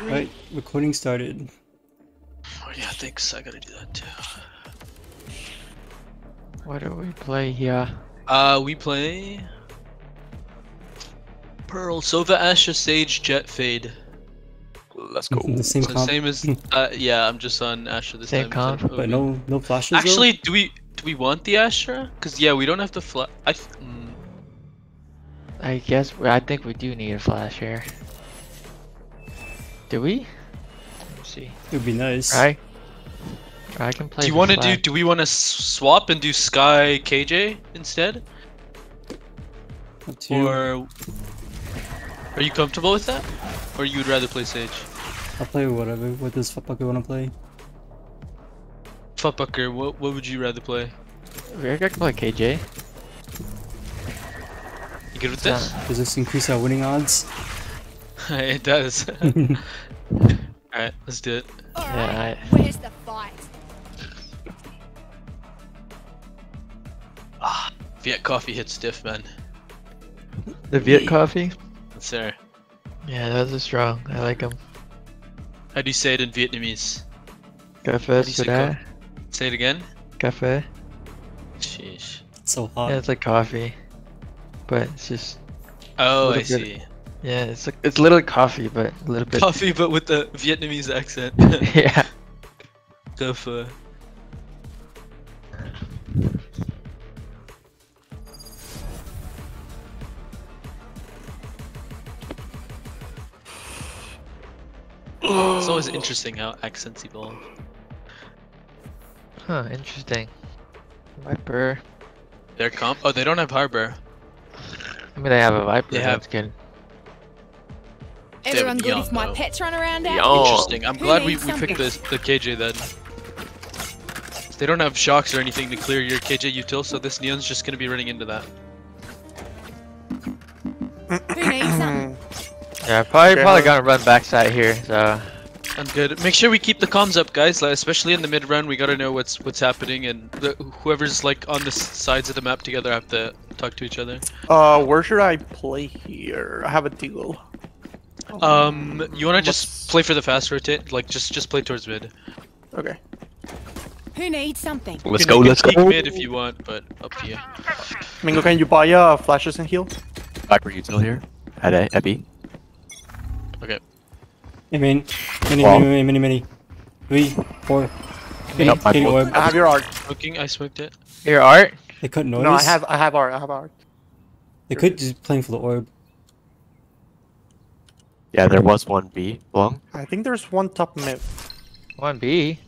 Pardon me? Right, recording started. Oh yeah, thanks. I gotta do that too. What do we play here? Uh, we play Pearl, Sova, Astra, Sage, Jett, Fade. Let's go. The same So comp, same as uh, yeah. I'm just on Astra this Same time. instead of but no no flashes. though? Actually, do we do we want the Astra? Cause yeah, we don't have to fly. I th- mm, I guess I think we do need a flash here. Do we? Let's see. it would be nice. I, I can play. do you want to do? Do we want to swap and do Skye KJ instead, Up to you. or are you comfortable with that, or you would rather play Sage? I'll play whatever. What does fucker wanna play? Fucker, what what would you rather play? I can play KJ. You good with Yeah. this? Does this increase our winning odds? it does. Alright, let's do it. Yeah, Where's the fight? Ah, Viet coffee hits stiff, man. The Viet coffee. That's there. Yeah, those are strong. I like them. How do you say it in Vietnamese? Cafe say soda. Say it again. Cafe. Sheesh. It's so hot. Yeah, it's like coffee, but it's just Oh, I Little bit- see. Yeah, it's like it's literally coffee, but a little bit. Coffee, but with the Vietnamese accent. yeah. Coffee. It's always interesting how accents evolve. Huh. Interesting. Viper. Their comp. Oh, they don't have Harbor. I mean, they have a Viper. They That's have- good. Everyone good young, if my though. pets run around out? Young. Interesting. I'm Who glad we, we picked the, the KJ then. They don't have shocks or anything to clear your KJ util, so this Neon's just gonna be running into that. Who needs something? Yeah, probably Okay, probably hold gonna run backside here. So I'm good. Make sure we keep the comms up, guys. Like, especially in the mid run, we gotta know what's what's happening, and the, whoever's like on the sides of the map together have to talk to each other. Uh, where should I play here? I have a deal. Um, you wanna just What's- play for the fast rotate? Like, just just play towards mid. Okay. Who needs something? Let's go. Let's go. mid if you want, but up to you. Mingo, can you buy uh flashes and heal? Viper util here at A, at B. Hey man, many, Wow. many, many, many, Three, four. Eight, Yep, my eight orb. I have your art. Smoking, I smoked it. here, Art. They cut noise. No, I have I have art. I have art. They could just playing for the orb. Yeah, there was one B long. I think there's one top mid. One B.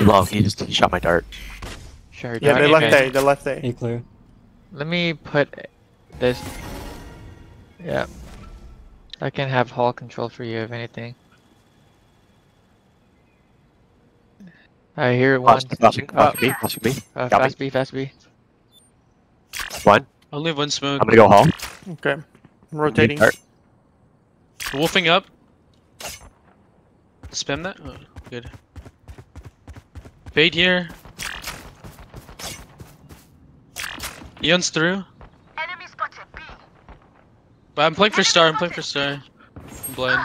Long. He just he shot my dart. Sure. Yeah, Dart. they left Okay. A. They left A. A clear. Let me put this. Yeah. I can have hall control for you if anything. I hear one. Flashing, flashing, Uh, flashing B, flashing B. uh, Got me. fast B, fast B. One. Only have one smoke. I'm gonna go hall. Okay. I'm rotating. Dart. Wolfing up. Spam that? Oh, good. Bait here. Eon's through. But I'm playing for star, I'm playing for star. I'm blind.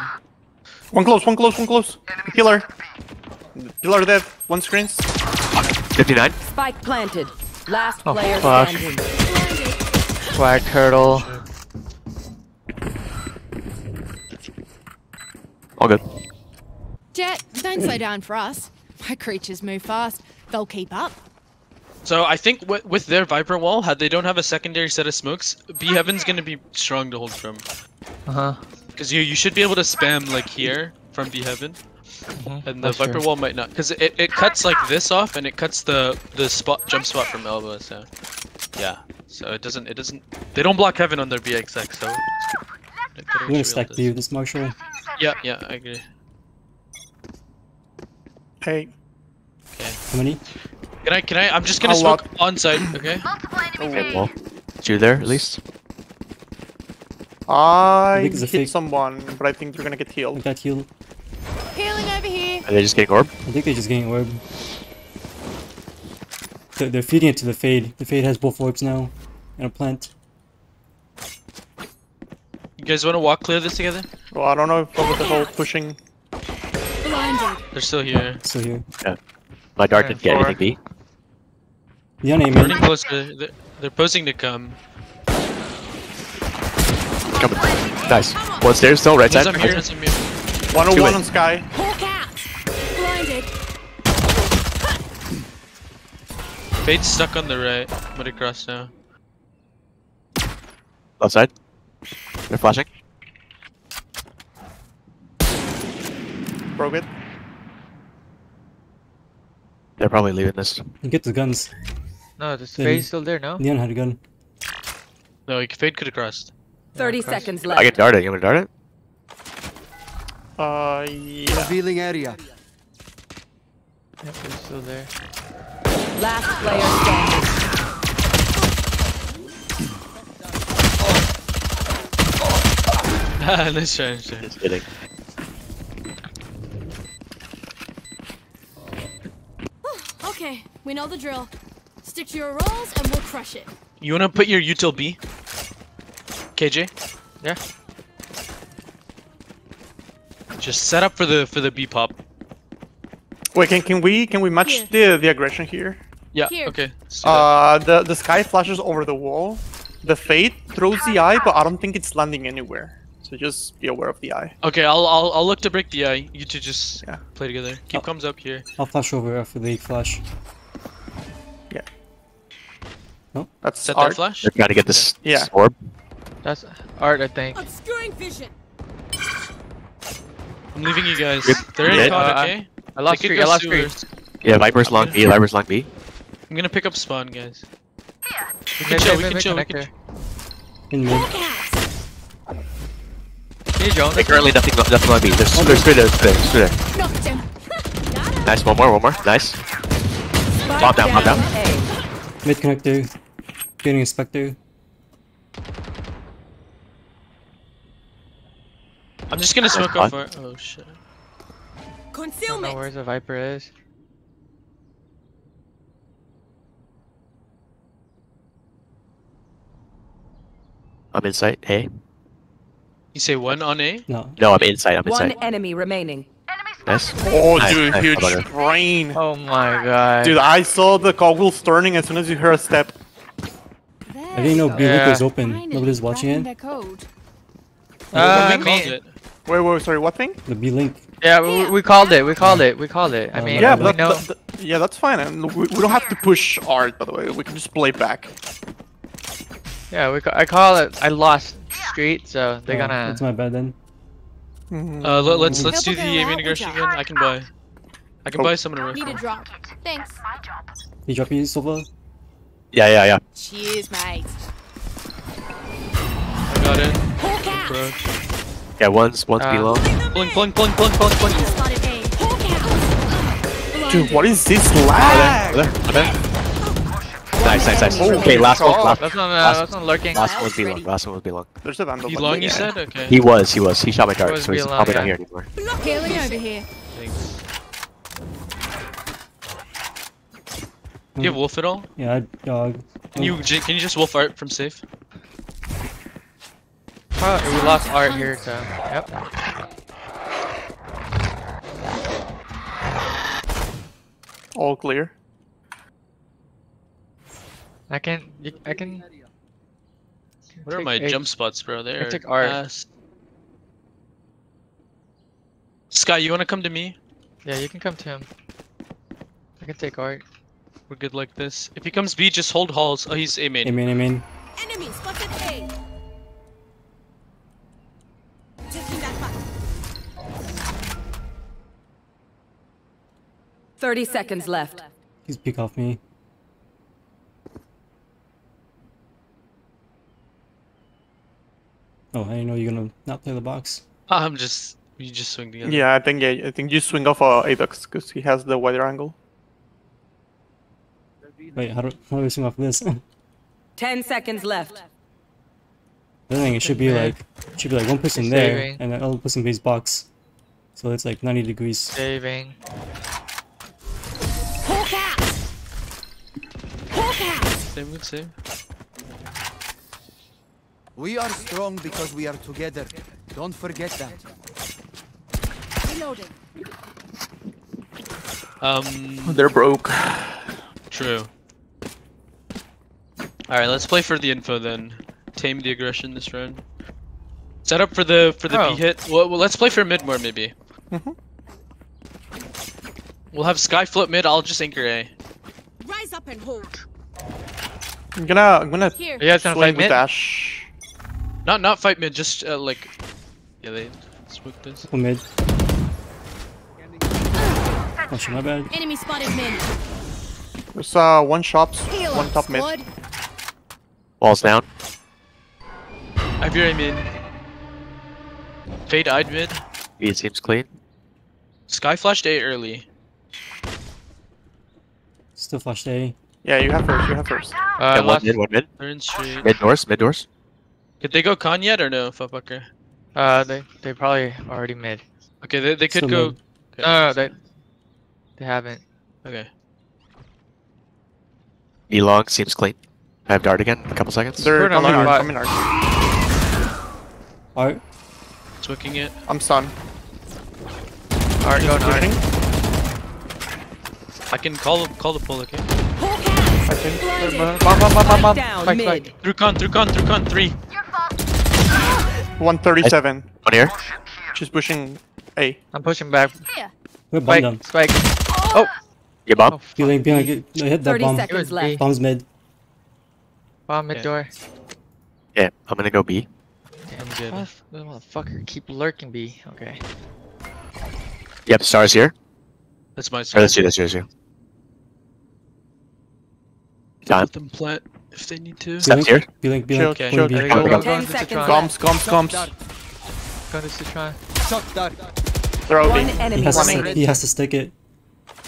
One close. One close. One close. Killer. Killer dead. One screens. 59. Spike planted. Last Oh, player fuck. standing. Black turtle. All good. Jett, don't slow down for us. My creatures move fast. They'll keep up. So I think wi- with their Viper wall, had they don't have a secondary set of smokes, B Heaven's gonna be strong to hold from. Uh huh. Because you, you should be able to spam like here from B Heaven. And the That's Viper true. wall might not. Because it, it cuts like this off and it cuts the the spot jump spot from elbow, so yeah. So it doesn't it doesn't they don't block heaven on their BXX, so it could I'm gonna stack B us. with this Marshal. Yeah, yeah, I agree. Hey. Okay. How many? Can I can I I'm just gonna A smoke lot. on site, okay? Okay, oh, well. Two there at least. I think it's a hit fake. someone, but I think they're gonna get I healed. got healed. Healing over here. Are they just getting orb? I think they're just getting orb. They're, they're feeding it to the Fade. The Fade has both orbs now. And a plant. You guys wanna walk clear this together? Well, I don't know if over the whole pushing. Blinded. They're still here. Still here. Yeah. My dart didn't get four. anything B. Neon A Running main. closer. They're, they're posing to come. Coming. Nice. One stairs still, right side. on Right here. side. He's on here. 101 on Skye. Hawk out. Blinded. Fade's stuck on the right. I'm gonna cross now. Left side. They're flashing. Broke it. They're probably leaving this. Get the guns. No, the Then- space still there, no? Neon had a gun. No, Fade could have crossed. 30 cross. seconds left. I get it. You want me to dart it? Uh, yeah. Revealing area. Yep, they're still there. Last player standing. Nice try, nice try. Just kidding. Okay, we know the drill. Stick to your roles and we'll crush it. You wanna put your util B? KJ? Yeah. Just set up for the for the B pop. Wait, can can we can we match Here. the the aggression here? Yeah, Here. okay. let's do that. Uh, the the Skye flashes over the wall. The Fade throws the eye, but I don't think it's landing anywhere. So just be aware of the eye. Okay, I'll I'll I'll look to break the eye. You two just Yeah. play together. Keep Oh. comes up here. I'll flash over after they flash. Yeah. No. That's Set art. that flash. They're trying to get this Yeah. orb. That's art, I think. Obscuring vision. I'm leaving you guys. Good. They're in Good. caught, Uh, okay? I lost They could three. I go lost three. Yeah, Viper's long B. Viper's long B. I'm gonna pick up spawn, guys. We can chill. We can chill. We connector. can. In mid. Hawk out. Hey, Jones. Currently nothing, nothing on oh, me. There's, there's three there, three there, three there. Knocked him. Nice, one more, one more. Nice. Pop down, pop down. A. Mid connector. Getting a specter. I'm just gonna smoke fine. off. Our... Oh shit. I don't know Concealment. where the Viper is. I'm inside. Hey. You say one on A? No. No, I'm inside. I'm One inside. enemy remaining. Nice. Oh, Nice, dude, nice, huge bugger. brain. Oh my god. Dude, I saw the coggles turning as soon as you heard a step. I didn't know B Yeah. link was open. Nobody's watching it. Code. Uh, we me- called it. Wait, wait, sorry, what thing? The B link. Yeah, we, we called it. We called it. We called it. I Um, mean, Yeah, we but know. that, that- yeah, that's fine. And we, we don't have to push art, by the way. We can just play back. Yeah, we. I call it. I lost street, so they're Oh, gonna. That's my bad then. Uh, let, let's let's do the a girl aiming aggression again. I can buy. I can Oh. buy someone a Need a drop. Thanks. You drop me silver? Yeah, yeah, yeah. Cheers, mate. I got it. Bro. Yeah, one's, one's Uh, below. Pulling, pulling. Spotted A. Hawk out. Dude, what is this lag? Over there, over there. Nice, nice, nice. Okay, last one. Last, That's not. Uh, last, that's not lurking. last one's below. Last one was below. There's a vandal. You but long, you yeah. said? Okay. He was, he was. He shot my dart, so he's below, probably not here anymore. Healing over here. Thanks. Do you have wolf at all? Yeah, I dog. Can you j- can you just wolf art from safe? Oh, we lost art here, so. Yep. All clear. I can. you- I can. What are my a- jump spots, bro? There. I took art. Skye, you wanna come to me? Yeah, you can come to him. I can take art. We're good like this. If he comes B, just hold halls. Oh, he's A main. I mean, I mean. Enemy spotted A. Taking that back. 30 seconds left. He's pick off me. Oh, I didn't know you're gonna not play the box. I'm just. You just swing together. Yeah, I think yeah, I think you swing off uh, Adox because he has the wider angle. Wait, how do, how do we swing off this? 10 seconds left. I think it should be like it should be like one person Just there saving. and another person base box. So it's like 90 degrees. Saving. Hawk out. Hawk out. Same, good same. We are strong because we are together. Don't forget that. Reloading. Um, They're broke. true. All right, let's play for the info then. Tame the aggression this round. Set up for the for the Oh. B hit. Well, well, let's play for mid more maybe. Mhm. We'll have Skye flip mid. I'll just anchor A. Rise up and hold. I'm gonna I'm gonna Here. Are you guys gonna swing fight with mid? dash. Not not fight mid. Just uh, like yeah, they spooked this. One mid. Oh shit, my bad. Enemy spotted mid. There's uh one shops, Heal one up, top mid. Walls down. I veer mid. Fade eyed mid. B seems clean. Skye flashed A early. Still flash A. Yeah, you have first. You have first. Uh, Yeah, one last, mid, one mid. They're in straight. Mid doors, mid doors. Could they go con yet or no, fucker? uh, they they probably already mid. Okay, they, they could Still go. mid. Okay. No, no, they they haven't. okay. E long seems clean. I have dart again. A couple seconds. They're Put 'em coming on out. what? Coming out. Art. Swicking it. I'm stunned. Alright, go nine. I can call call the pull, okay? Hawk out. I think. Blinded. Bomb, bomb, bomb, bomb, bomb. Down Spike, mid. Through con, through con, through con, three. 137. One here. She's pushing A. I'm pushing back. We're bomb down. Spike, spike. Oh, Get bomb. Oh, Be like, be like, hit that 30 bomb. seconds left. Bomb's mid. bomb mid Okay. door. Yeah, I'm gonna go B. I'm good. This motherfucker keep lurking B. Okay. Yep, stars here. That's my Or side. let's do this, let's do. Time. Let them plant if they need to. Be Steps like, here. be like, be Chill, like, chill. one B. There you Oh, go. we Go, got- go Ten into seconds Citron. left. Gums, gums, gums. Citron. Shock dart. They're One OB. enemy He has, to, remaining. he has to stick it.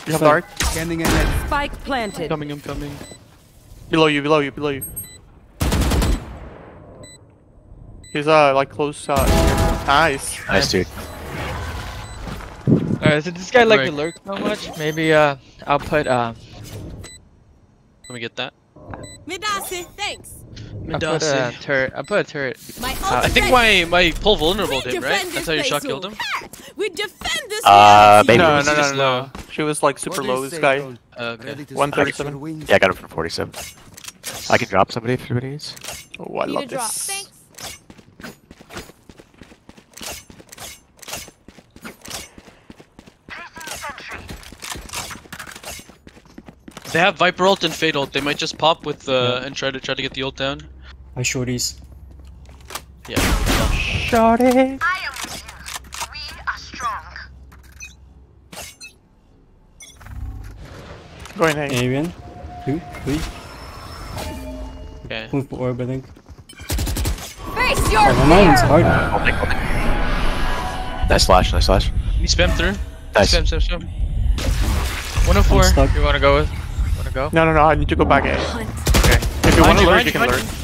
You have dart. Scanning ahead. Spike planted. Coming, I'm coming. Below you, below you, below you. He's uh like close uh. Nice. Nice, dude. Alright, so this guy like to lurk so much. Maybe uh, I'll put uh, Let me get that. Midasi, thanks. I'll put a turret. I'll put a turret. My I think my my pull vulnerable did right. That's how your shot killed him. all. We defend this Uh, maybe. No, no, no, no, no. She was like super What do you low, this guy. Okay. 137. stretch your wings? Yeah, I got him from 47. I can drop somebody if anybody needs. Oh, I Need love a drop. this. Thanks. They have Viper ult and Fade ult. They might just pop with uh and try to try to get the ult down. Hi, shorties. Yeah. Shot it. Going A. A again. Two, three. Okay. Move for orb, I think. Face your Oh, my mine's fear. hard. Hold it, hold it. Nice slash, nice slash. We spam through. Nice. Spam, spam, spam. 104. You wanna go with? Wanna go? No, no, no. I need to go back A. Okay. If you want to you, lurk, behind you you, can behind lurk.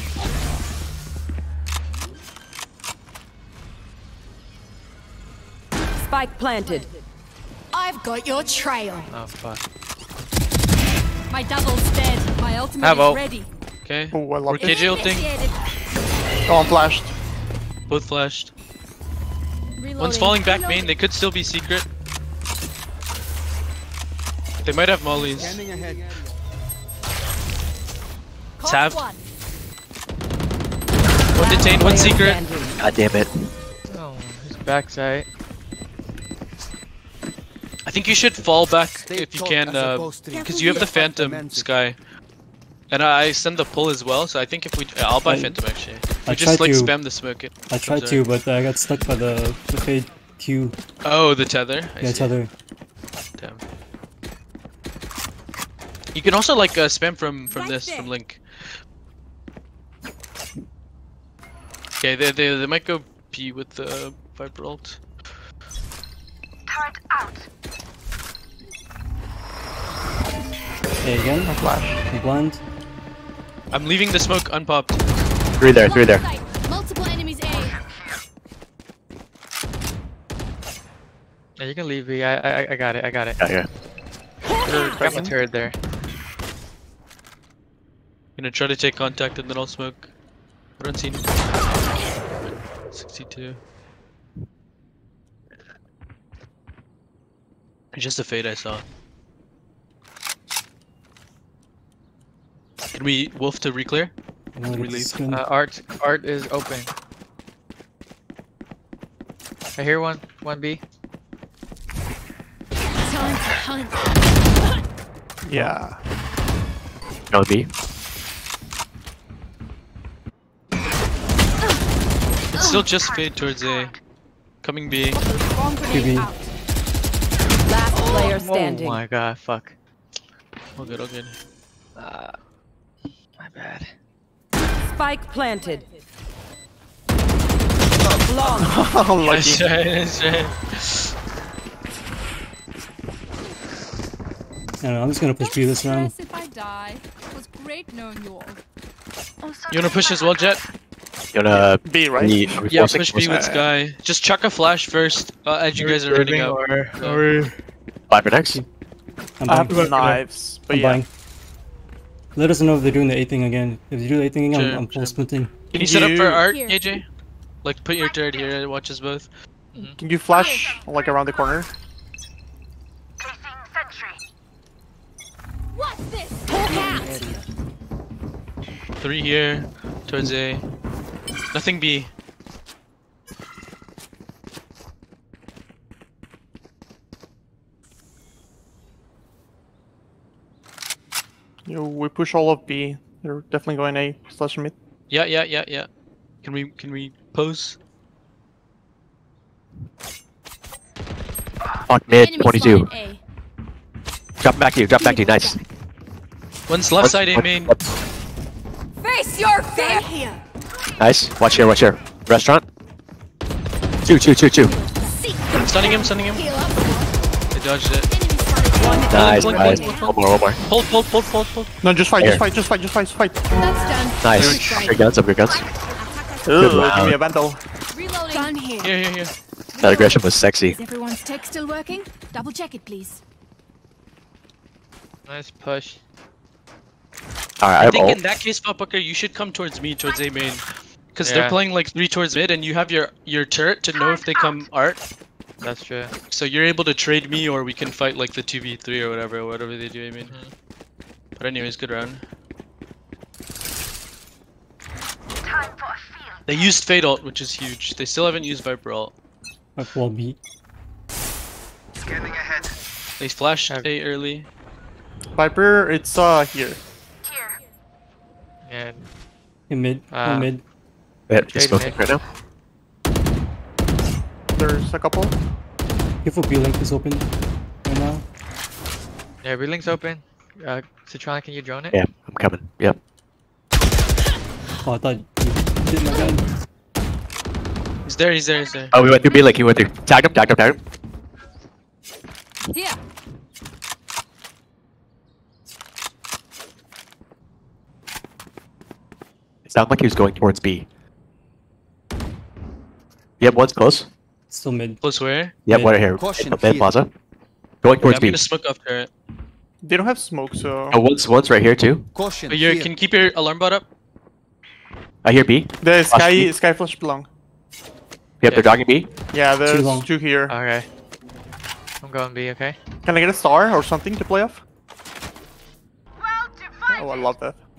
Spike planted. I've got your trail. Oh fuck. My double's dead. My ultimate Have is ult. ready. Okay. Oh, I love We're this. KJ ulting. Oh, I'm flashed. Both flashed. Reloading. One's falling back Reloading. main. They could still be secret. They might have mollies. Scanning ahead. Caught Tab. one. One detained, one secret. God damn it. Oh, his backside. I think you should fall back Stay if you can, as uh, because you have the Phantom Semantic. Skye. And I send the pull as well, so I think if we, uh, I'll buy I- Phantom actually. I We just tried like to- spam the smoke. It. I tried to, but I got stuck by the, the fade Q. Oh, the tether. I Yeah, see. tether. Damn. You can also like uh, spam from from Right this there. from Link. Okay, they they they might go P with the Viper ult. A again. I'm flashed. I'm blind. I'm leaving the smoke unpopped. Three there, three there. Multiple enemies A. Yeah, you can leave B. I I I got it. I got it. Yeah, yeah. Got my turret there. Gonna try to take contact and then I'll smoke. I don't see any. 62. Just a fade I saw. Can we wolf to reclear? No, Uh, art, art is open. I hear one, one B. Yeah. No B. still just fade towards A. Coming B. QB. Last player Oh my god, fuck. All good, all good. Uh, my bad. Spike planted. Long. Unlucky. Nice try, nice try. I don't know, I'm just gonna push B this round. If I die. It was great knowing you all. You wanna push as well, Jett? You wanna B, right? be- are Yeah, push B with Skye. Just chuck a flash first uh, as you guys are running out. Or, Viper next. I'm I have buying. knives, but I'm yeah. buying. Let us know if they're doing the A thing again. If they do the A thing again, I'm, Sure, I'm sure. splitting. Can you set up for You- art, Here. AJ? Like put your turret here and watches both. Can you flash like around the corner? What's this? Three here, towards A. Nothing B. You know, we push all of B. They're definitely going A slash mid. Yeah, yeah, yeah, yeah. Can we can we pose? On mid, Enemy 22. Drop back to you, drop back to you, nice. One's left side A One- main. Face your fear. Here. Nice. Watch here, watch here. Restaurant. Two, two, two, two. Stunning him, stunning him. Heal up. I dodged it. Enemy spotted A. Nice, blink, nice. blink, blink, One more, one more. Hold, hold, hold, hold, hold. No, just fight, Here. just fight, just fight, just fight, just fight. That's done. Nice. Great. Good guns, up your guns. Ugh, round. give me a vandal. Reloading. Gun here. Here, here, here. That aggression was sexy. Is everyone's tech still working? Double check it, please. nice push. Alright, I I think ult. in that case, Papucker, you should come towards me, towards A main. Because Yeah. they're playing like three towards mid, and you have your your turret to know if they come art. That's true. So you're able to trade me, or we can fight like the 2v3 or whatever, whatever they do, I mean. But anyways, good round. They used Fade ult, which is huge. They still haven't used Viper ult. Up wall B. They flashed Have- A early. Viper, it's uh here. Here. And In mid. Uh, One mid. Yeah, he's smoking mid. right now. There's a couple. Careful B link is open right now. yeah, B-Link's open. Uh, Citron, can you drone it? Yeah, I'm coming. Yep. Oh, I thought you did my bad. He's there, he's there, he's there. Oh, we went through B Link, he went through. Tagged him, tagged him, tagged him. Here. It sounded like he was going towards B. Yep, one's close. Still mid. Close where? Yep, Mid. one right here. Caution Mid plaza. Going Yeah, towards I'm B. gonna smoke off turret. They don't have smoke, so Oh, one's, one's right here too. Caution you here. can keep your alarm bot up. I hear B. the sky B. sky flash belong. Yep, they're dogging B. Yeah, there's two here. Okay. I'm going B, okay? Can I get a star or something to play off? Oh, I love that.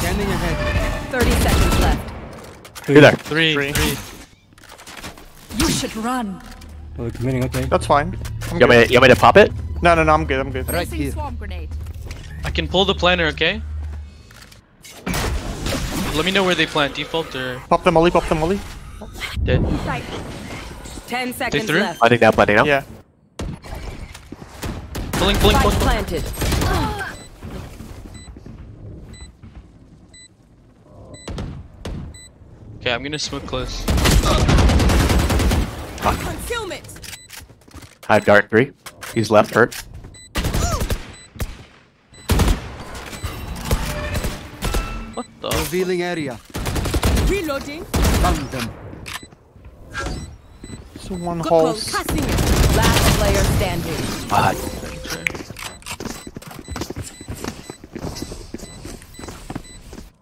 Standing ahead. 30 seconds left. You're. Three, Three. three. You should run. Oh, they're committing, okay. That's fine. I'm You want, me, good. you want me to pop it? No, no, no, I'm good. I'm good. Right here. swarm grenade. I can pull the planner, okay? Let me know where they plant, default or... Pop the molly, pop the molly. Dead. 10 seconds threw? left. I think now planning now. Yeah. Blink, blink, Spike blink. planted. Okay, I'm gonna smoke close. Concealment. I have dart three. He's left hurt. What the? Revealing area. Reloading. Found them. So one holes. Last player standing. Ah,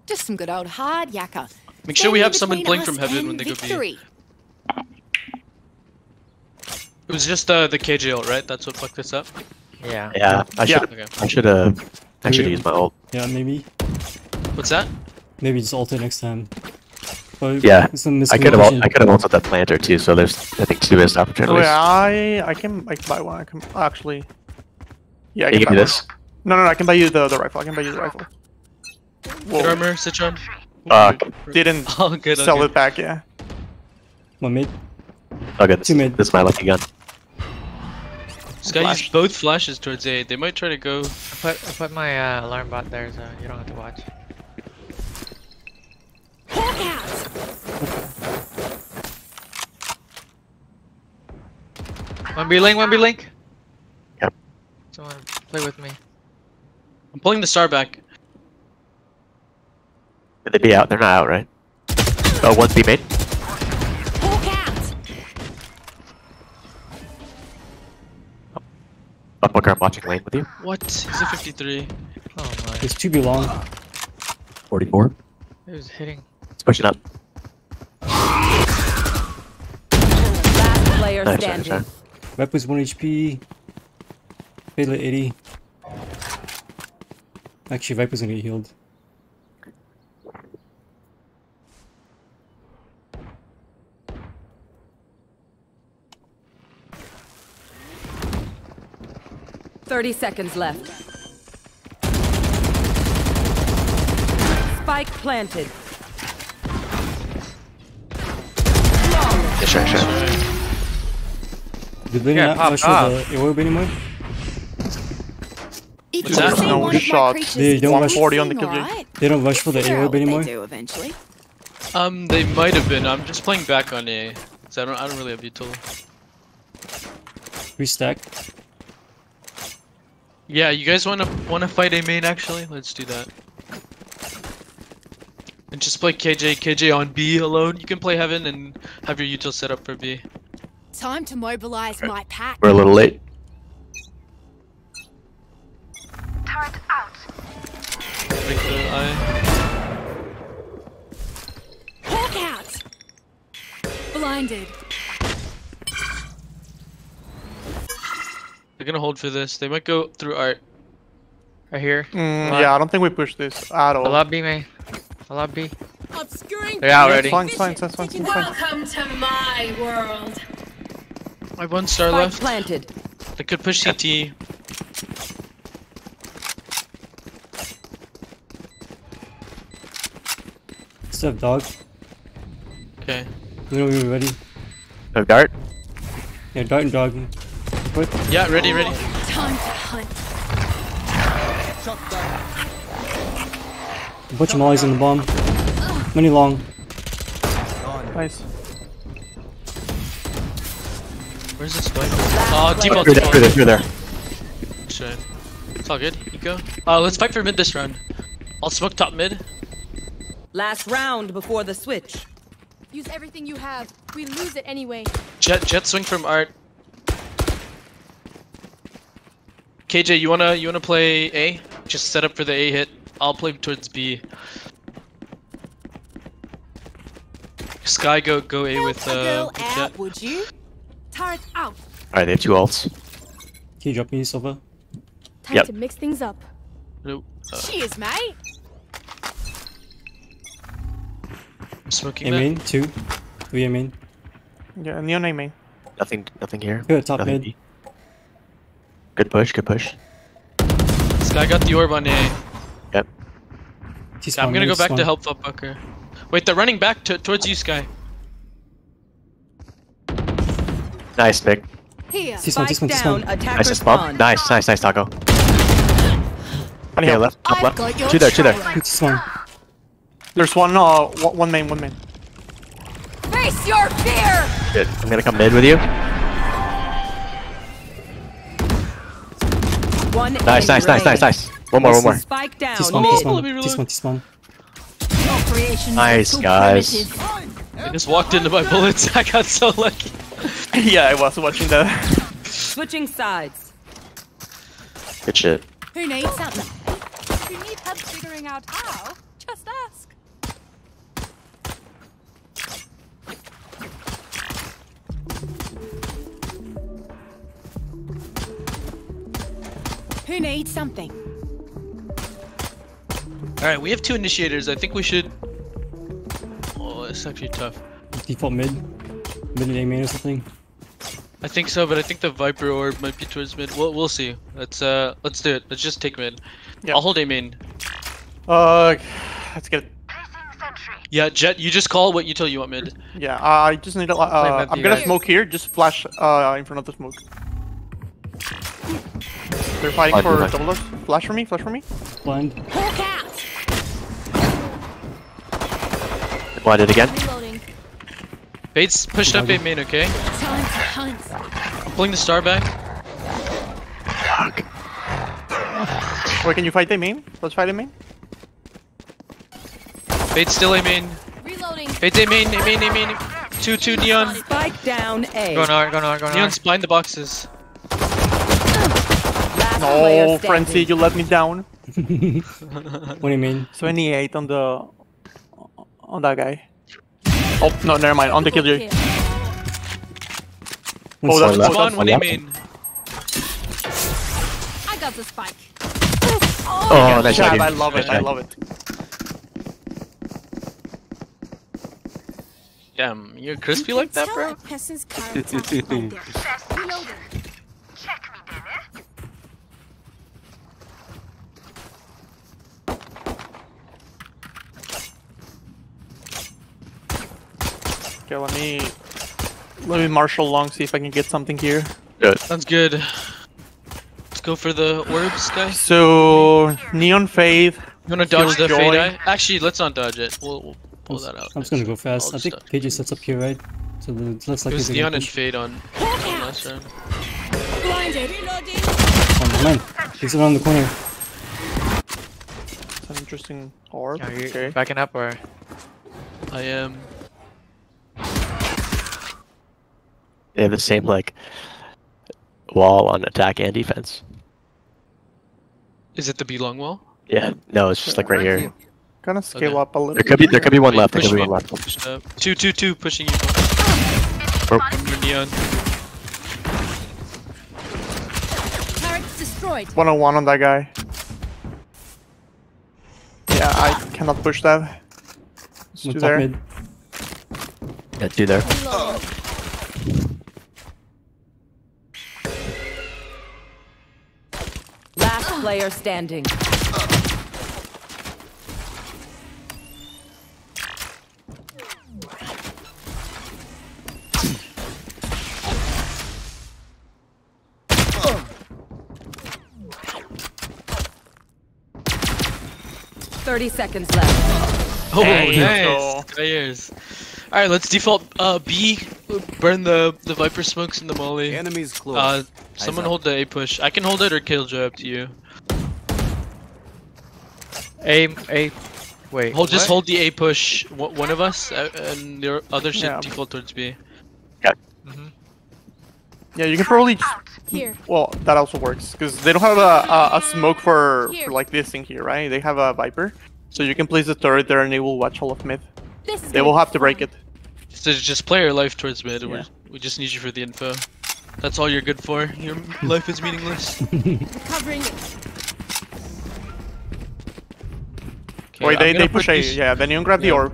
Just some good old hard yakka. Make sure we have someone between blink from heaven when they go B. victory. It was just uh, the KJ right? That's what fucked this up? Yeah. yeah, I Yeah. should Okay. I should have I should Yeah. use my ult. Yeah, maybe. What's that? Maybe just ult it next time. But Yeah, it's a I could have. I could have ulted that planter too. So there's I think two missed Oh opportunities. yeah, I I can I can buy one. I can actually. Yeah, I Can can you give buy me one. this? No, no, no, I can buy you the, the rifle. I can buy you the rifle. Good Whoa, armor, Citron. Fuck. didn't Oh, good. sell okay. it back, yeah. One mid. Okay, this, Two mid. this is my lucky gun. This guy used Flash. both flashes towards A. They might try to go. I put I put my uh, alarm bot there, so you don't have to watch. One B link, one B link. Yep. Someone play with me. I'm pulling the star back. Would they be out? They're not out, right? Oh, one's B made. Hawk oh, out! Up, Booker, I'm watching lane with you. What? He's a 53. Oh my! There's two B long. 44. It was hitting. It's pushing up. Last player Nice, nice, standing. nice. Viper's 1 HP. Fade at 80. Actually, Viper's gonna get healed. Thirty seconds left. Spike planted. Yeah, sure, sure. Did they Yeah, not pop rush off. for the orb anymore? If What's that? No one of shot. They don't rush- something, 40 on the kill streak. They don't rush for the Figure orb anymore? They do eventually. Um, they might have been. I'm just playing back on A. So I don't. I don't really have util. Restack. Yeah, you guys wanna wanna fight A main actually? Let's do that. And just play KJ KJ on B alone. You can play Heaven and have your util set up for B. Time to mobilize my pack. We're a little late. Break the eye. Hawk out! Blinded. They're gonna hold for this. They might go through art. Right here. Mm, yeah, I don't think we push this at all. I love B, man. I love B. Obscuring They're out already. it's fine, it's fine, it's fine, it's fine, fine. Welcome to my world. I have one star Spike left. planted. They could push CT. Still have dog. Okay. We know we ready. No dart. Yeah, dart and dog. Quick. Yeah, ready, ready. Time to hunt. A bunch of mollies in the bomb. Many long. Nice. Where's this going? Oh, default, Through there, through there, default. through there. Shit. It's all good. Eco. Uh, let's fight for mid this round. I'll smoke top mid. Last round before the switch. Use everything you have. We lose it anyway. Jett, jet swing from art. KJ, you wanna you wanna play A? Just set up for the A hit. I'll play towards B. Skye, go go A with Help uh with out, Jett. would you? Turret out. Alright, they have two ults. Can you drop me, Silva? Time Yep. to mix things up. Nope. Uh, Cheers, mate. I'm smoking A main, two. Three A main. Yeah, neon A main. Nothing, nothing here. Good, top Nothing mid. B. Good push, good push. Skye got the orb on A. Yep. T-spawn, I'm gonna go back T-spawn. to help Fucker. Wait, they're running back to, towards you, Skye. Nice, Nick. Here. T-spawn, Spike T-spawn, down. T-spawn. Nice bump. spawn. Nice, nice, nice, Taco. I Here, left, top left. got Two there, two there. trail. T-spawn. There's one, uh, one one main, one main. Face your fear! Good. I'm gonna come mid with you. One Nice, nice, nice, nice, nice. One more, one more. Spike down. T-spawn, mid. let me T-spawn, reload. T-spawn, T-spawn. Nice, guys. I just walked into my bullets. I got so lucky. yeah, I was watching that. Switching sides. Good shit. Who needs something? If you need help figuring out how, just ask. Who needs something? Alright, we have two initiators. I think we should. Oh, it's actually tough. Default mid. Mid and A main or something. I think so, but I think the Viper orb might be towards mid. We'll we'll see. Let's uh let's do it. Let's just take mid. Yeah. I'll hold A main. Uh, let's get. Yeah, Jett, you just call what you tell you want mid. Yeah, I just need a. Uh, I'm gonna guys. smoke here. Just flash uh in front of the smoke. They're fighting I'll for double doors. Flash for me. Flash for me. Blind. Hawk out! Blinded again. Reloading. Bates pushed up A main, okay? Time to hunt. I'm pulling the star back. Fuck. Wait, can you fight the main? Let's fight the main. Bates still A main. Reloading. Bates A main, A main, A main. Two two neon. Spike down A. Going hard, going hard, going hard. Neon's blind the boxes. Last No, Frenzy, you let me down. What do you mean? 28 on the on that guy. Oh no, never mind. On the killer. Here. One Oh, that's- side. left, Spawn one A left. main. I got the spike. Oh, oh nice Chad, shot. I love it. I love it. Damn, you're crispy like that, bro? Person's character by their Reloading. Okay, let me let me marshal long, see if I can get something here. Good. Sounds good. Let's go for the orbs, guys. So Neon Faith. You wanna dodge the Killjoy. fade eye? Actually, let's not dodge it. We'll, we'll pull that out. I'm just gonna go fast. I'll think just- KJ sets up here, right? So the, it looks like It was he's Neon gonna and push. Fade on, on last round. Blinded. Reloading. Oh, never. He's around the corner. It's an interesting orb. Are you Okay. backing up or? I am. They have the same like wall on attack and defense. Is it the B long wall? Yeah. No, it's just like right here. Gonna scale Okay. up a little. There could be there could be one left. There could be one left. Pushed up. Uh, two, two, two, pushing you. Or- From Neon. Turret's destroyed. 101 on that guy. Yeah, I cannot push that. It's One two there. mid. Yeah, two there. Reloading. Player standing. Thirty seconds left. Oh, Hey, nice. so- Players. Alright, let's default uh, B. Burn the, the Viper smokes and the Molly. Enemies close. Uh, someone hold the A push. I can hold it or Killjoy up to you. A, A. Wait. Hold, just what? hold the A push, one one of us, uh, and the other should Yeah. default towards B. Yeah, Mhm. Yeah, you can probably. Just, Here. well, that also works because they don't have a, a, a smoke for, for like this thing here, right? They have a Viper, so you can place the turret there and they will watch all of mid. This They will have to break it. So just play your life towards mid. We're, Yeah. we just need you for the info. That's all you're good for. Your life is meaningless. Covering it. Okay, Wait, they, they put push A. these- Yeah, then you grab the orb.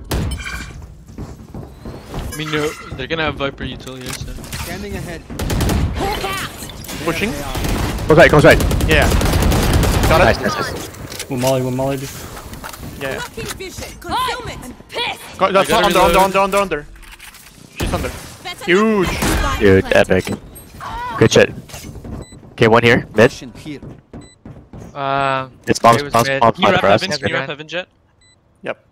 I mean, no, they're gonna have Viper util here, so. Scanning ahead. Hawk out. Pushing. They are. Goes right. Goes right. Yeah. Got it. Nice. Nice. nice. One molly, one molly. Yeah. Blocking vision. Concealment. I'm pissed. Got, that's I under, under, under, under, under. She's under. Huge. Dude, epic. Good shit. Okay, one here. Mid. Mission here. Um, It's bomb. It was Bomb. mid. Bomb. Can you Bomb wrap. Heaven? You wrap Heaven Jett? Yep.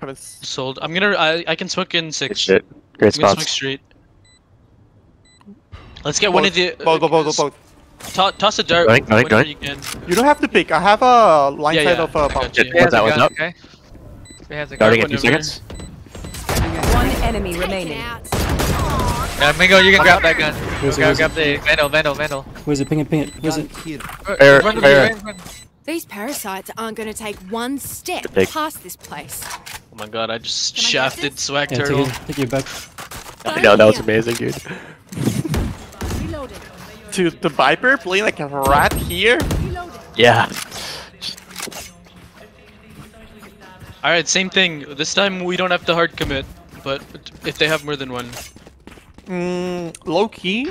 Haven't Sold. I'm gonna. I, I can smoke in six. shit. Great I'm smoke straight. Let's get one of the. Both, both, both, both. To- toss a dart. Going, going, going. you can. You don't have to pick. I have a line Yeah, side yeah, of uh, I bomb. got you. Shit, He has One's out, a one's gun, out. okay? He has a gun. Guarding in two seconds. One enemy Taken remaining. Out. Yeah, Mingo, you can grab that gun. Where's it, grab the Vandal, Vandal, Vandal. Where's it? Ping it, ping it. Where's it? here. Air, Run, air. run, run. These parasites aren't going to take one step Big. past this place. Oh my god! I just Can shafted this? Swag Yeah, take Turtle. it. Take it back. I know that was amazing, dude. Reloading. To the Viper playing like a rat here. Yeah. Alright, same thing. This time we don't have to hard commit, but if they have more than one. Mm, low key,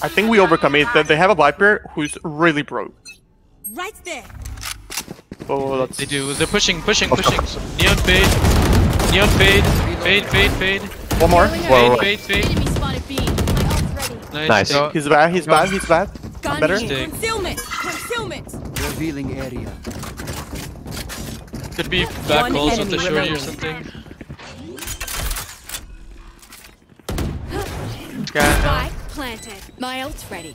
I think we overcome it. They- They have a Viper who's really broke. Right there. So that's They do. They're pushing, pushing, pushing. Neon fade. Neon fade. Fade, fade, fade. one more. Whoa, whoa. Fade, fade, fade. Enemy spotted B. My ult's ready. Nice. Nice. take- He's bad. He's bad. He's bad. Gun better? Concealment. Concealment. Revealing area. Could be back One holes with the enemy shorty or something. Guy, Spike planted. My ult's ready.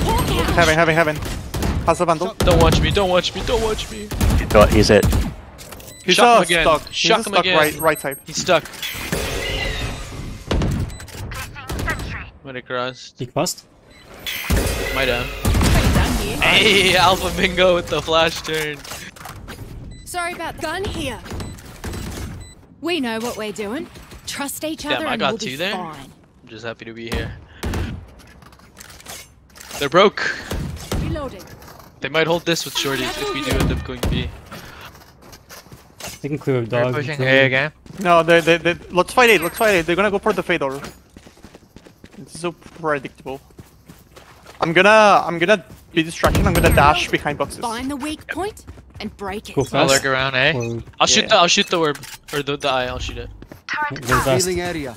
Hawk out. Heaven, heaven, heaven. Pass the vandal. Don't watch me, don't watch me, don't watch me. No, he's it. He's Shock him again. stuck. He's Shock uh, him stuck again. right, right side. He's stuck. Might have crossed. Peek past. Might have. Hey, Alpha Bingo with the flash turn. Sorry about gun here. We know what we're doing. Trust each Damn, other I got we'll two there. fine. I'm just happy to be here. They're broke. Reloading. They might hold this with shorties if we do end up going B. They can clear a they're dog. pushing so- A again. No, they, they, they, let's fight it. Let's fight it. They're gonna go for the fader. It's so predictable. I'm gonna, I'm gonna be distraction. I'm gonna dash behind boxes. Find the weak point and break it. Go I'll lurk around eh? Or I'll shoot Yeah. the I'll shoot the orb or the, the eye. I'll shoot it. Very fast. Revealing area.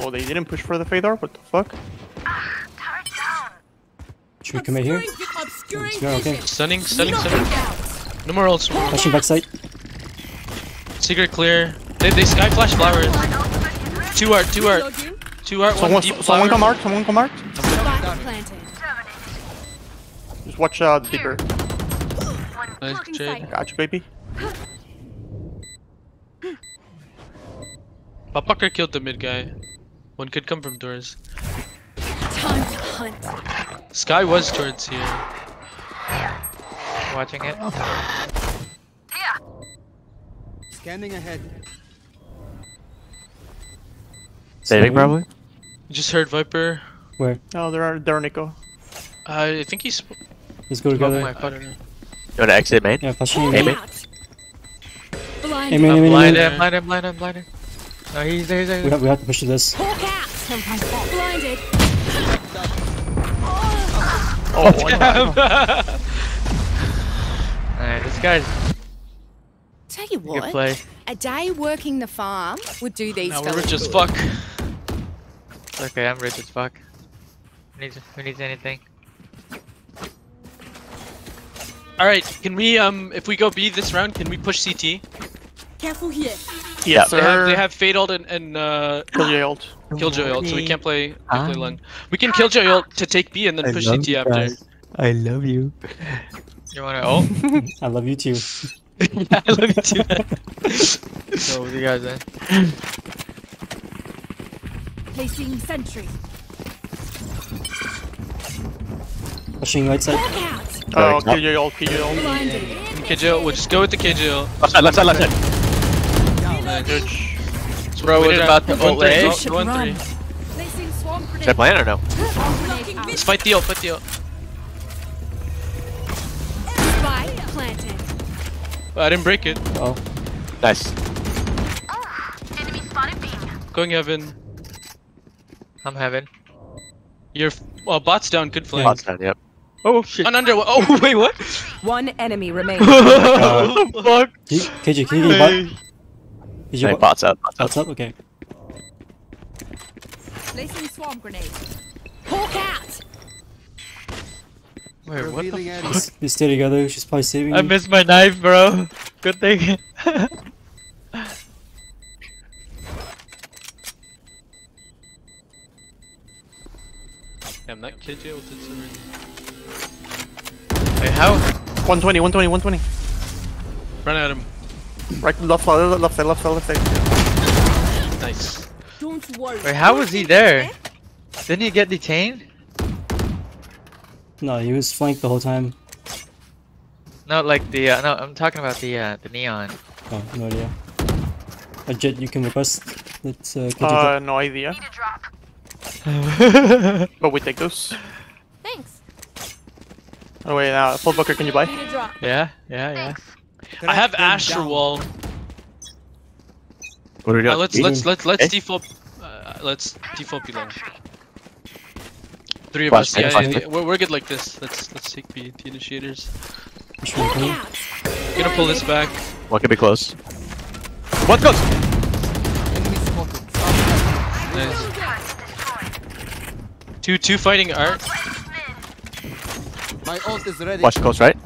Oh, they didn't push for the fader. What the fuck? Should we commit here? Obscuring Yeah, okay. Stunning, stunning, stunning. No more ults. no more ults. Flashing backside. Secret clear. They, they Skye flash flowers. Two art, two art, two art. Someone, One deep someone come mark. Someone come mark. Spike planted. Just watch uh, deeper. Nice trade. Gotcha, baby. Papaker killed the mid guy. One could come from doors. Time to hunt. Skye was towards here. Watching it. Yeah. Scanning ahead. Saving probably. Just heard Viper. Where? Oh, there are there are Nico. Uh, I think he's. Let's go together. my, I don't know. You wanna exit main? Yeah, flashing Hawk aim. Aim Blind. Aim in, I'm aim blind blind blind blind him. No, he's there, he's there. We have, we have to push this. Hawk out. Blinded. Oh, one more. Alright, this guy's Tell you good what, play. a day working the farm would do these Now we're rich as fuck. It's okay, I'm rich as fuck. Who needs, who needs anything? All right, can we um if we go B this round, can we push CT? Careful here. Yes, They have sir. they have Fade ult and, and uh Killjoy ult. Killjoy ult, so we can't play can't play Lung. We can Killjoy ult to take B and then push CT after. I love you. You wanna ult? I love you too. yeah, let me do that. so what you guys then? Placing sentry. Flashing right side. Hawk out. Oh, Going up. Killjoy ult. Killjoy ult. Blinded. KJ ult, we'll just go with the KJ ult. Left side, left side, left side. Good. Bro We was did about to One ult three, A. go- go three. Should I plan or no? Swarm grenade out. Let's fight the ult, fight the ult. Spike planted. I didn't break it. Oh, Nice. Going heaven. I'm heaven. Your well, bot's down, good flank. Bots down, yep. Oh shit. On under. Oh wait, what? One enemy remaining. Uh, Fuck. K- KJ, can you get bot? Is your Hey, bot? bots out, bots out. Up? Okay. Placing swarm grenade. Hawk out. Wait, what the Revealing area. Let's, let's stay together. She's probably saving I me. missed my knife, bro. Good thing. Damn, that KJ ulted so early. Wait, how? 120, 120, 120. Run at him. Right, left side, left side, left side, left side. Nice. Don't worry. Wait, how was he there? Didn't he get detained? No, he was flanked the whole time. No, like the uh, no, I'm talking about the uh, the neon. Oh, no idea. A jet you can request. Let's uh, Uh, no idea. But we take those. Thanks. Oh wait, now, full bucker, can you buy? Need a drop. yeah, yeah, yeah. I have Crack them Asher down. wall. What are we doing? Uh, let's B? let's let's let's A? default. Uh, let's default below. Three of Flash us. mid, Yeah, yeah, yeah. We're, we're good like this. Let's let's take B the initiators. Push one coming. Out. Gonna pull this back. One can be close. One goes. Enemy spotted. Nice. Two two fighting art. My ult is ready. Watch close, right?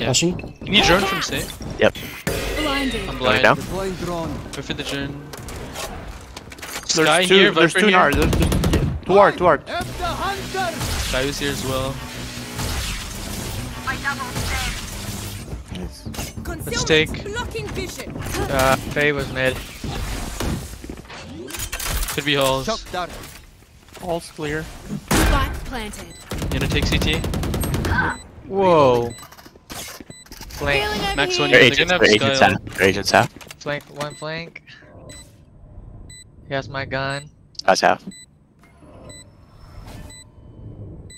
Yeah. Flashing. Can you drone from safe? Yep. Blinded. I'm Going blind. down. Deploying drone. Go for the drone. There's Skye two. here, there's Viper two here. nards. There's, there's, yeah, two art. Two art. F the hunter. Skye was here as well. Let's take. Blocking vision. Uh, Faye was mid. Could be halls. Shock dart. All's clear. Spike planted. Gonna take CT. Whoa. Flank, Feeling Max one. Their They're agents, gonna have their agents Skye half. Agents half. flank, one flank. He has my gun. That's half.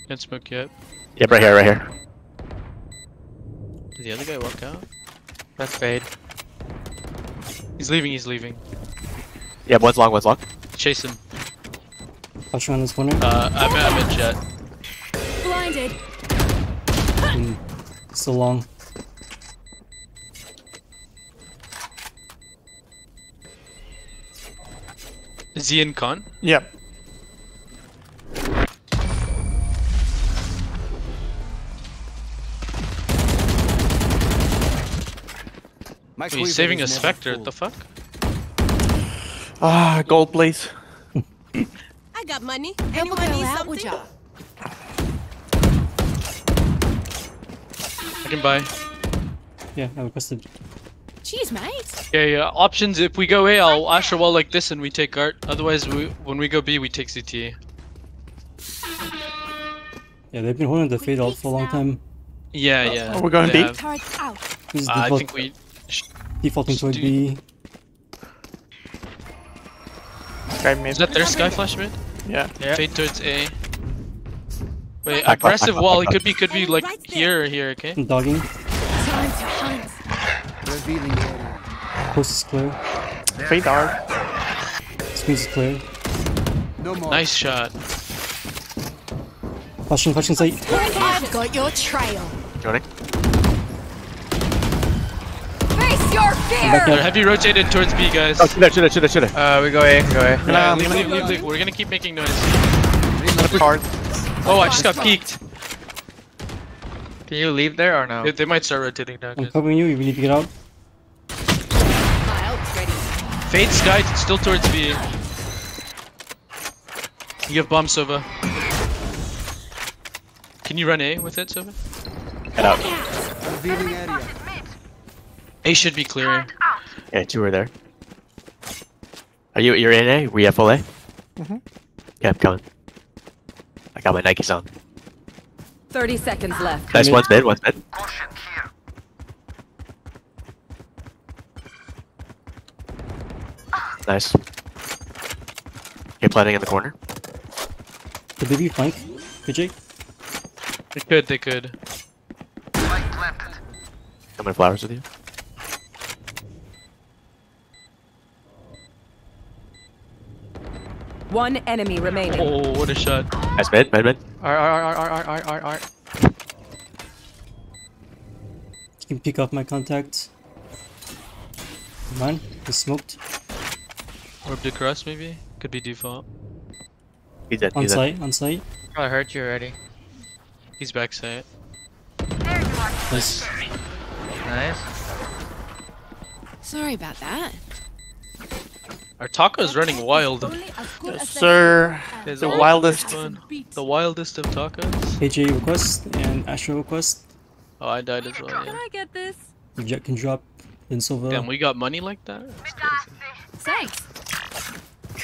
Can't smoke yet. Yep, right here, right here. Did the other guy walk out? That's Fade. He's leaving. He's leaving. Yeah, one's long, one's long. Chase him. Flashing on this corner. Uh, I'm, I'm in jet. Blinded. Mm. Still long. Is he in con? Yep. My Wait, he's saving a is never Spectre. full. The fuck? Ah, gold please. I got money. Help a Anyone girl need out, something? ya? I can buy. Yeah, I requested. Cheers, mate. Yeah, yeah. Options. If we go A, I'll Asher wall like this and we take art. Otherwise, we, when we go B, we take CT. Yeah, they've been holding the fade out for a long time. Yeah, yeah. Are we going they B? have. Turret out. This is Uh, I think we. defaulting toward do- B. Skye mid. Is that their Skye flash mid? Yeah. Yeah. Fade towards A. Wait, Back, back, aggressive wall. It could be, could be like here or here. Okay. Dogging. Time to hunt. Revealing area. Coast is clear. Fade art. Screens is clear. No more. Nice shot. Flashing, flashing sight. I've got your trail. Joining. Face your fear. Back They're heavy rotated towards B, guys. Oh, shoot there, shoot there, shoot there, shoot there. Uh, we go A, go A. Yeah, Gonna- leave, gonna- leave, leave, leave. We're gonna keep making noise. Art. Oh, I just got peeked. Can you leave there or no? They, they might start rotating now. I'm guys. covering you, you need to get out. My ult's ready. Fade Skye still towards B. You have bomb Sova. Can you run A with it, Sova? Get out. Revealing area. A should be clearing. Yeah, two are there. Are you, you're in A? We have full A? Mhm. Yeah, I'm coming. I got my Nikes on. 30 seconds left. Nice, Mid. one's mid, one's mid. Nice. Okay, planting in the corner. Could they be flank? KJ? They could, they could. Coming flowers with you. One enemy remaining. Oh, what a shot. Nice mid, mid, mid. R, R, R, R, R, R, R, R. You can pick up my contact. Come on, he's smoked. Orbed across, maybe? Could be default. He's dead, On he's dead. on site. Oh, Probably hurt you already. He's backside. Nice. Nice. Sorry about that. Our taco's running wild. Only as good Yes, sir. It's The wildest. fun. The wildest of tacos. AJ request and Astra request. Oh, I died as well, Can. I get this? If Jett can drop in Silva. Damn, we got money like that? That's. Thanks.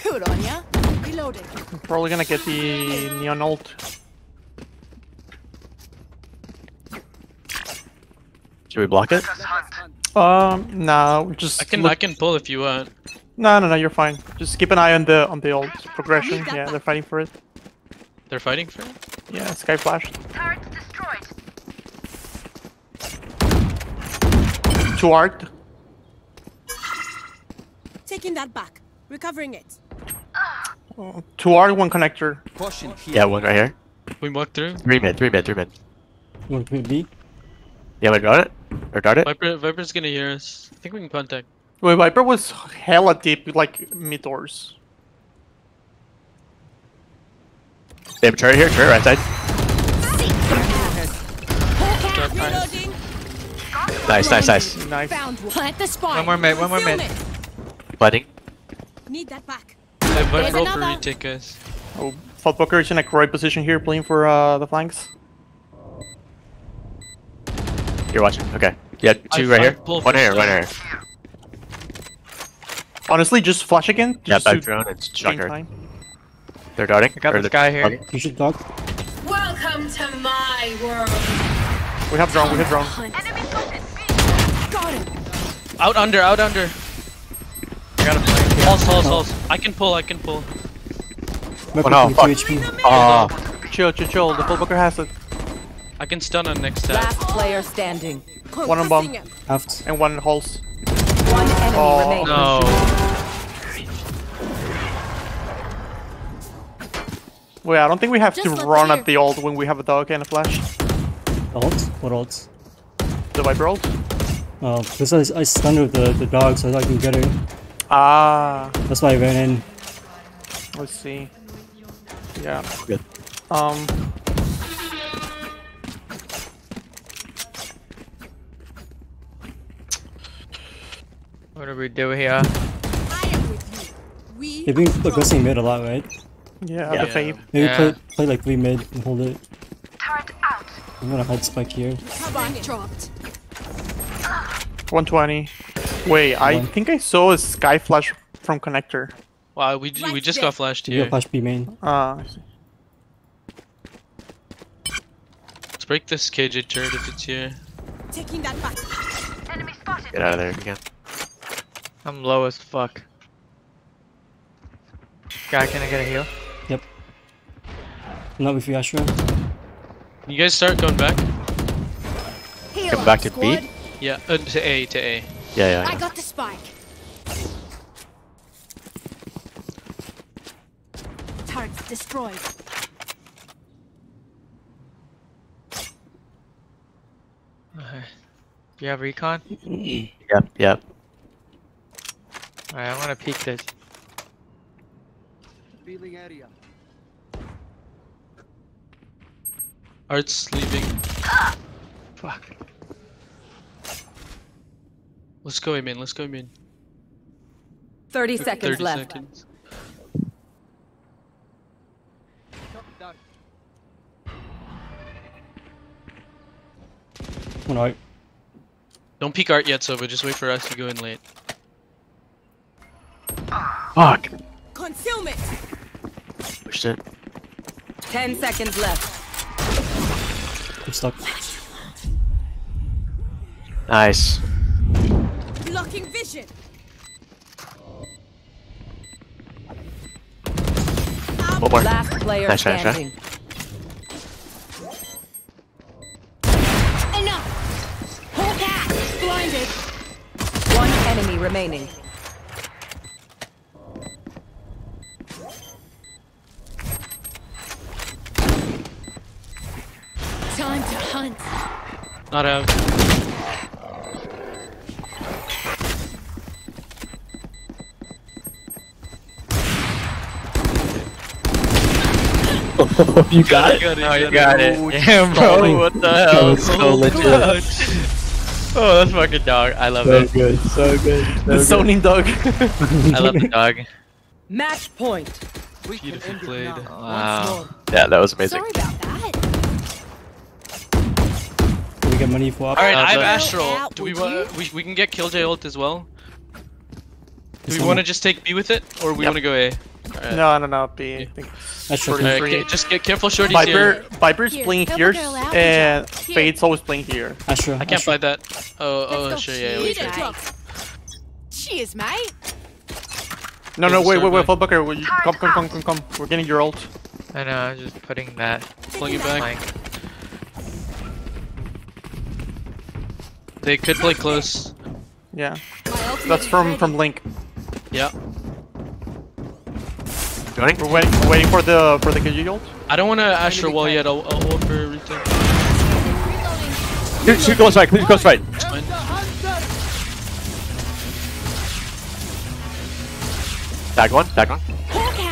Good on ya. Reloading. Probably gonna get the neon ult. Should we block it? Um, no, just I can look- I can pull if you want. No, no, no, you're fine. Just keep an eye on the on the old progression. Yeah, they're fighting for it. They're fighting for it? Yeah, Skye flashed. Two art. Taking that back. Recovering it. Uh, two art, one connector. Caution here. Yeah, one right here. We walk through. Three mid, three mid, three mid. You want to B? Yeah, we got it? Or got it? Viper, Viper's gonna hear us. I think we can contact. Wait, Viper was hella deep, like mid doors. They have a turret here, turret right side. Nice, nice, nice. Nice. Found one. Plant the spike. One more mid, one more mid. Concealment. Planting. Need that back. Hey, Viper, There's roll for another. retake, guys. Oh, Thoughtbooker is in a great position here, playing for uh, the flanks. You're watching. Okay. Yeah, two I- right I here. One here, one here. Honestly, just flash again. Yeah, Just back to drone and gain shotgun. time. They're darting. I got Or this the- guy here. okay. You should dog. Welcome to my world. We have drone. We have drone. Got him. Out under, out under. I got him flanked. Halls, halls, halls. I can pull, I can pull. Viper no, fuck. HP. Ah, Chill, chill, chill. The Thoughtbooker has it. I can stun on next tab. Last player standing. One on bomb Concussing. Aft. and one hulls. One enemy Oh. remaining. No. Wait, I don't think we have to Just let run the at the ult when we have a dog and a flash. Ult? What ult? The Viper ult. Oh, because I, I stunned with the, the dog so I can get her. Ah, That's why I ran in. let's see. Yeah. Good. Um. What do we do here? I am with you. We They've been aggressing mid a lot, right? Yeah, Yeah. the fave. Maybe Yeah. play, play like 3 mid and hold it. I'm gonna hide spike here. Spike dropped. 120. Wait, I One. think I saw a Skye flash from connector. Wow, we, we just there. got flashed You here. got flash B main. Ah, I see. Let's break this KJ turret if it's here. taking that back. Enemy spotted. get out of there if you can. I'm low as fuck. Guy, can I get a heal? I'm not with you, Astra. You guys start going back? Heal Come back to squad. B? Yeah, uh, to A, to A. Yeah, yeah. I got the spike. Targets destroyed. Okay. Do you have recon? Yep, yep. Alright, I wanna peek this. Revealing area. Art's leaving. Fuck. Let's go, Amen. Let's go, Amen. 30 seconds 30 left. seconds. One out. Don't peek Art yet, Sova. Just wait for us to go in late. Fuck. Concealment. Pushed it. 10 seconds left. I'm stuck. Nice. Blocking vision. One more. Last player Nice try, nice standing. Enough. Hold that. Blinded. One enemy remaining. Time to hunt. Not out. you got it? No, you got it. Oh, Yeah, stalling. bro, what the hell? was so legit. Oh, that's fucking dog. I love So it. good, so good. The zoning dog. I love the dog. Match point. We can Beautifully end it played. now. Wow. Yeah, that was amazing. Sorry about that. Do we get money for up? Alright, Uh, I have Astral. Do we want? We, we can get Killjoy ult as well. Do we want to just take B with it, or we want to go A? Alright. no, no, no. B. I think. Astra Shorty can- Alright, free. just get careful, shorties Viper, here. Viper's Here, playing help here, a girl out. and Here. Fade's always playing here. Astra. I can't Astra. buy that. Oh, oh, oh, go. sure, yeah. Cheers. Wait, Cheers. wait. Drop. Mate. No, no, wait, wait, wait, survey. Fullbucker, you- come, come, come, come, come. We're getting your ult. I know, I'm just putting that Pulling it back. flank. They could play close. Yeah, that's from from Link. Yeah. Joining? We're waiting, we're waiting for the for the KG ult. I don't want to Astra wall yet. I'll, I'll ult for retake. Shoot, shoot, close right, please, close right. It's. Tag one, tag one.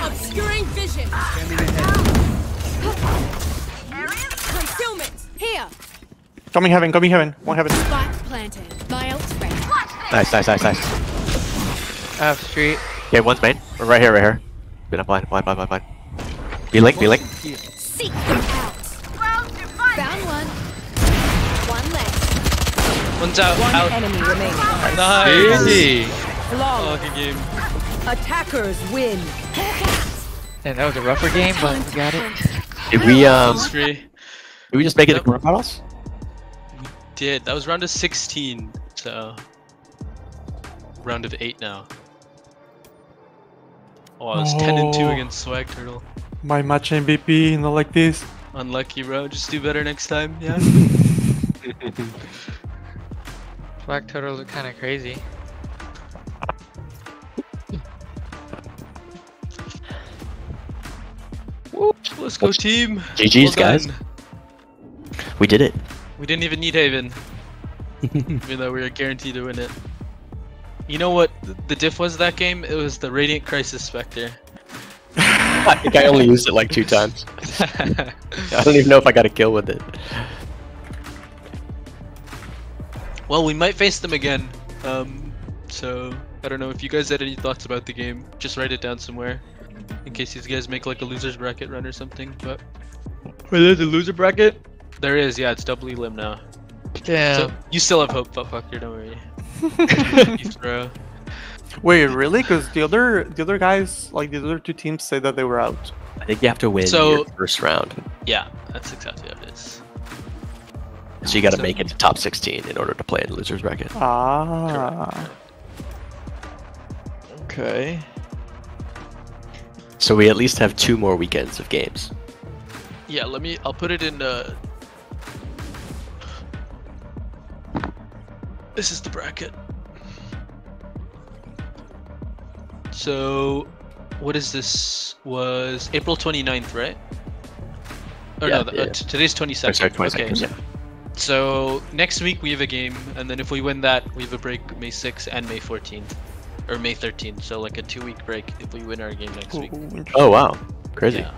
Obscuring vision. Concealment. Here. Coming heaven, coming heaven, one heaven. Spike planted. My ult's ready. Nice, nice, nice, nice. Half street. Okay, one's main. We're right here, right here. Been up blind, blind, blind, blind, blind. Be link, be link. Seek them out. Found one. One left. One's out. One out. enemy remaining. Nice. Easy. Flawless. Lucky game. Attackers win. And that was a rougher game, but we got it. Did we, um, It's did we just make it to Yep. quarterfinals? Did that was round of 16, so round of eight now. Oh, I was 10 and 2 Oh. against Swag Turtle. My match MVP, not like this. Unlucky, bro. Just do better next time. Yeah. Black turtles are kind of crazy. Let's go, team. GG's, Well guys. We did it. We didn't even need Haven, even though we were guaranteed to win it. You know what the diff was that game? It was the Radiant Crisis Spectre. I think I only used it like two times. I don't even know if I got a kill with it. well, we might face them again. Um, so I don't know if you guys had any thoughts about the game. Just write it down somewhere, in case these guys make like a losers bracket run or something. But Wait, there's a loser bracket? there is, yeah, it's double elim now. Damn. So you still have hope, but fucker, don't worry. You throw. Wait, really? Because the other the other guys, like the other two teams, said that they were out. I think you have to win So- your first round. Yeah, that's exactly how it is. So you got to So- make it to top 16 in order to play in losers bracket. Ah. Okay. So we at least have two more weekends of games. Yeah, let me. I'll put it in. Uh... This is the bracket. So, what is this? Was April 29th, right? Or Yeah, no, the, yeah. uh, t- today's 22nd. Oh, sorry, okay. 22nd, yeah. So next week we have a game, and then if we win that, we have a break May 6th and May 14th, or May 13th. So like a two-week break if we win our game next week. Oh wow, crazy. Yeah.